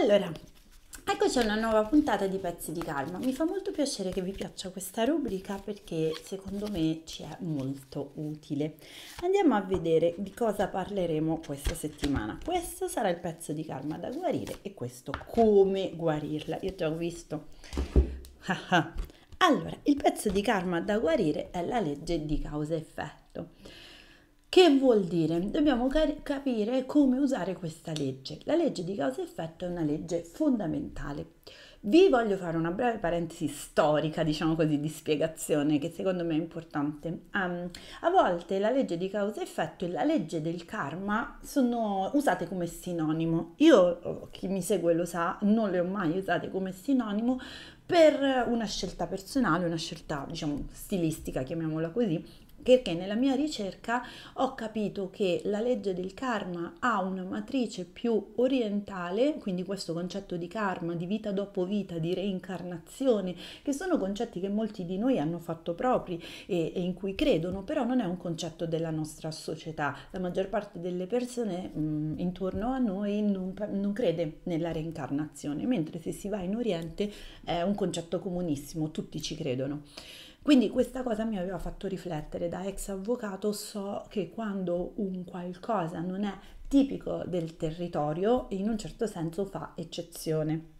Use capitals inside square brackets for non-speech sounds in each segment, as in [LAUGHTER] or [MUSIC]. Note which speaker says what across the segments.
Speaker 1: Allora, eccoci a una nuova puntata di Pezzi di Calma. Mi fa molto piacere che vi piaccia questa rubrica perché secondo me ci è molto utile. Andiamo a vedere di cosa parleremo questa settimana. Questo sarà il pezzo di Calma da guarire e questo come guarirla. Io già ho visto. allora, il pezzo di karma da guarire è la legge di causa-effetto. Che vuol dire? Dobbiamo capire come usare questa legge. La legge di causa-effetto è una legge fondamentale. Vi voglio fare una breve parentesi storica, diciamo così, di spiegazione che secondo me è importante. Um, a volte la legge di causa-effetto e la legge del karma sono usate come sinonimo. Io, chi mi segue lo sa, non le ho mai usate come sinonimo per una scelta personale, una scelta diciamo stilistica, chiamiamola così, perché nella mia ricerca ho capito che la legge del karma ha una matrice più orientale, quindi questo concetto di karma, di vita dopo vita, di reincarnazione, che sono concetti che molti di noi hanno fatto propri e, e in cui credono, però non è un concetto della nostra società. La maggior parte delle persone mh, intorno a noi non, non crede nella reincarnazione, mentre se si va in Oriente è un concetto comunissimo, tutti ci credono. Quindi questa cosa mi aveva fatto riflettere, da ex avvocato so che quando un qualcosa non è tipico del territorio, in un certo senso fa eccezione.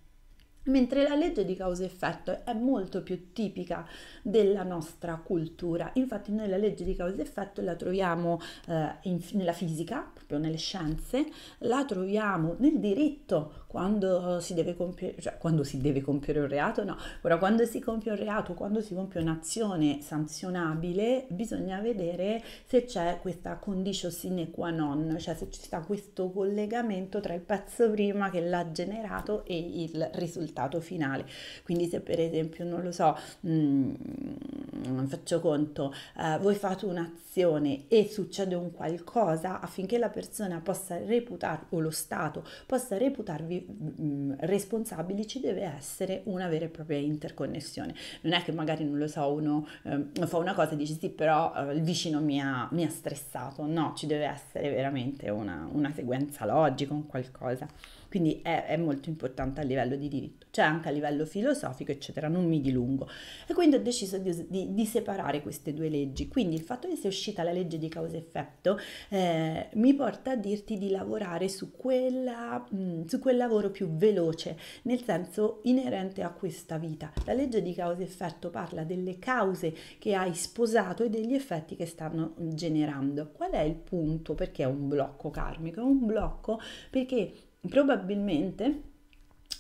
Speaker 1: Mentre la legge di causa-effetto è molto più tipica della nostra cultura. Infatti noi la legge di causa-effetto la troviamo eh, in, nella fisica, proprio nelle scienze, la troviamo nel diritto quando si deve compiere, cioè quando si deve compiere un reato, no, però quando si compie un reato, quando si compie un'azione sanzionabile, bisogna vedere se c'è questa condicio sine qua non, cioè se ci sta questo collegamento tra il pezzo prima che l'ha generato e il risultato finale. Quindi se per esempio, non lo so, mh, mm, faccio conto, eh, voi fate un'azione e succede un qualcosa affinché la persona possa reputare, o lo Stato possa reputarvi mh, responsabili ci deve essere una vera e propria interconnessione. Non è che magari, non lo so, uno eh, fa una cosa e dice sì, però eh, il vicino mi ha, mi ha, stressato. No, ci deve essere veramente una, una sequenza logica, un qualcosa. Quindi è, è, molto importante a livello di diritto, c'è anche a livello filosofico, eccetera, non mi dilungo. E quindi ho deciso di, di, di separare queste due leggi. Quindi il fatto che sia uscita la legge di causa-effetto eh, mi porta a dirti di lavorare su, quella, mh, mm, su quel lavoro più veloce, nel senso inerente a questa vita. La legge di causa-effetto parla delle cause che hai sposato e degli effetti che stanno generando. Qual è il punto? Perché è un blocco karmico? È un blocco perché probabilmente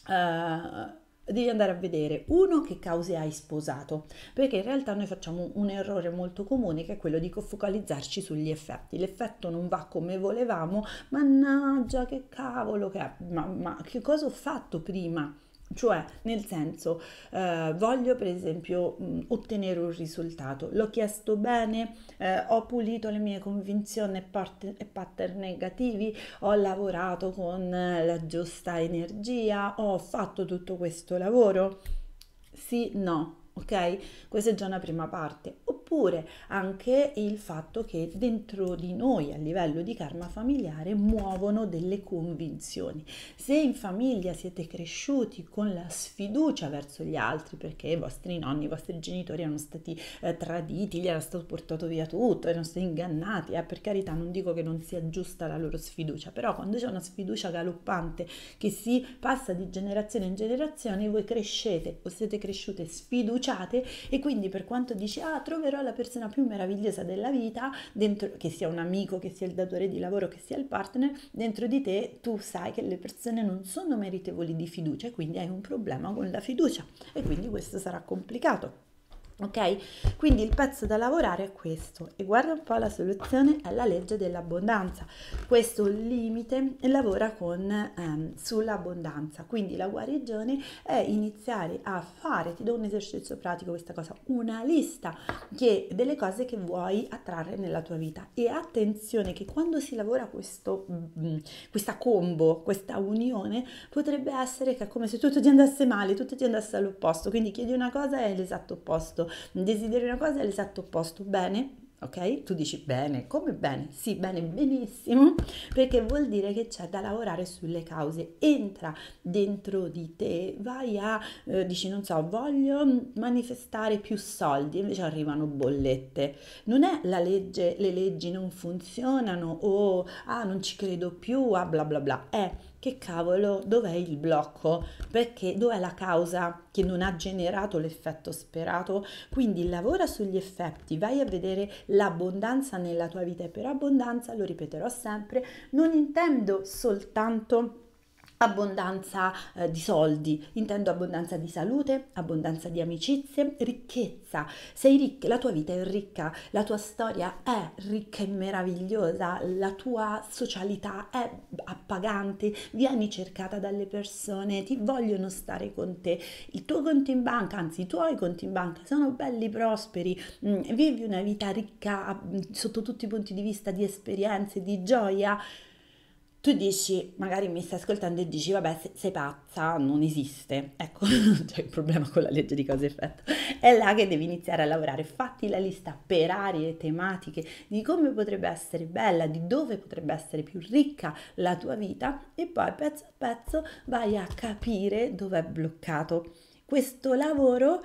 Speaker 1: uh, devi andare a vedere uno che cause hai sposato perché in realtà noi facciamo un errore molto comune che è quello di focalizzarci sugli effetti. L'effetto non va come volevamo mannaggia che cavolo che ma, ma che cosa ho fatto prima cioè, nel senso, eh, voglio per esempio mh, ottenere un risultato, l'ho chiesto bene, eh, ho pulito le mie convinzioni e, part- e pattern negativi, ho lavorato con la giusta energia, ho fatto tutto questo lavoro? Sì, no, ok? Questa è già una prima parte oppure anche il fatto che dentro di noi a livello di karma familiare muovono delle convinzioni. Se in famiglia siete cresciuti con la sfiducia verso gli altri perché i vostri nonni, i vostri genitori erano stati eh, traditi, gli era stato portato via tutto, erano stati ingannati, eh, per carità non dico che non sia giusta la loro sfiducia, però quando c'è una sfiducia galoppante che si passa di generazione in generazione, voi crescete o siete cresciute sfiduciate e quindi per quanto dici ah troverò la persona più meravigliosa della vita, dentro, che sia un amico, che sia il datore di lavoro, che sia il partner, dentro di te tu sai che le persone non sono meritevoli di fiducia e quindi hai un problema con la fiducia e quindi questo sarà complicato. Ok? Quindi il pezzo da lavorare è questo. E guarda un po' la soluzione è la legge dell'abbondanza. Questo limite lavora con ehm, sull'abbondanza, quindi la guarigione è iniziare a fare, ti do un esercizio pratico questa cosa, una lista che, delle cose che vuoi attrarre nella tua vita. E attenzione che quando si lavora questo, mm, questa combo, questa unione, potrebbe essere che è come se tutto ti andasse male, tutto ti andasse all'opposto, quindi chiedi una cosa e è l'esatto opposto desideri una cosa è l'esatto opposto. Bene, ok? Tu dici bene, come bene? Sì, bene, benissimo, perché vuol dire che c'è da lavorare sulle cause. Entra dentro di te, vai a, eh, dici, non so, voglio manifestare più soldi, invece arrivano bollette. Non è la legge, le leggi non funzionano o, ah, non ci credo più, ah, bla bla bla. È che cavolo, dov'è il blocco? Perché dov'è la causa che non ha generato l'effetto sperato? Quindi lavora sugli effetti, vai a vedere l'abbondanza nella tua vita e per abbondanza, lo ripeterò sempre, non intendo soltanto abbondanza eh, di soldi, intendo abbondanza di salute, abbondanza di amicizie, ricchezza. Sei ricca, la tua vita è ricca, la tua storia è ricca e meravigliosa, la tua socialità è appagante, vieni cercata dalle persone, ti vogliono stare con te. Il tuo conto in banca, anzi i tuoi conti in banca sono belli prosperi, mm, vivi una vita ricca sotto tutti i punti di vista di esperienze, di gioia tu dici, magari mi stai ascoltando e dici, vabbè, sei pazza, non esiste. Ecco, [LAUGHS] c'è il problema con la legge di causa effetto. È là che devi iniziare a lavorare. Fatti la lista per aree tematiche di come potrebbe essere bella, di dove potrebbe essere più ricca la tua vita e poi pezzo a pezzo vai a capire dove è bloccato. Questo lavoro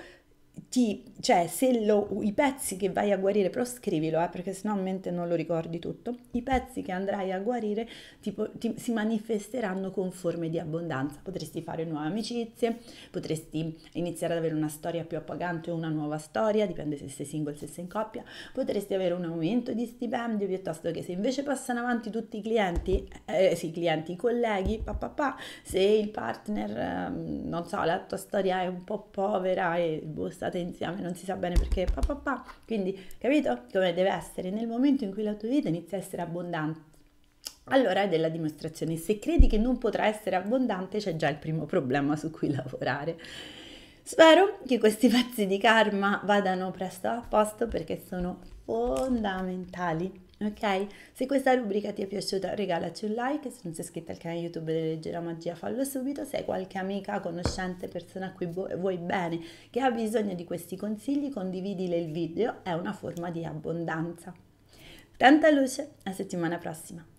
Speaker 1: ti, cioè se lo, i pezzi che vai a guarire, però scrivilo eh, perché sennò a mente non lo ricordi tutto, i pezzi che andrai a guarire tipo, ti, si manifesteranno con forme di abbondanza, potresti fare nuove amicizie, potresti iniziare ad avere una storia più appagante o una nuova storia, dipende se sei single, se sei in coppia, potresti avere un aumento di stipendio piuttosto che se invece passano avanti tutti i clienti, eh, sì, clienti, i colleghi, papà, pa, pa, se il partner, eh, non so, la tua storia è un po' povera e boh, state insieme, non si sa bene perché, pa, pa, pa. quindi capito come deve essere nel momento in cui la tua vita inizia a essere abbondante. Allora è della dimostrazione, se credi che non potrà essere abbondante c'è già il primo problema su cui lavorare. Spero che questi pezzi di karma vadano presto a posto perché sono fondamentali Ok? Se questa rubrica ti è piaciuta regalaci un like, se non sei iscritta al canale YouTube della Leggera Magia fallo subito, se hai qualche amica, conoscente, persona a cui vuoi bene che ha bisogno di questi consigli, condividile il video, è una forma di abbondanza. Tanta luce, a settimana prossima!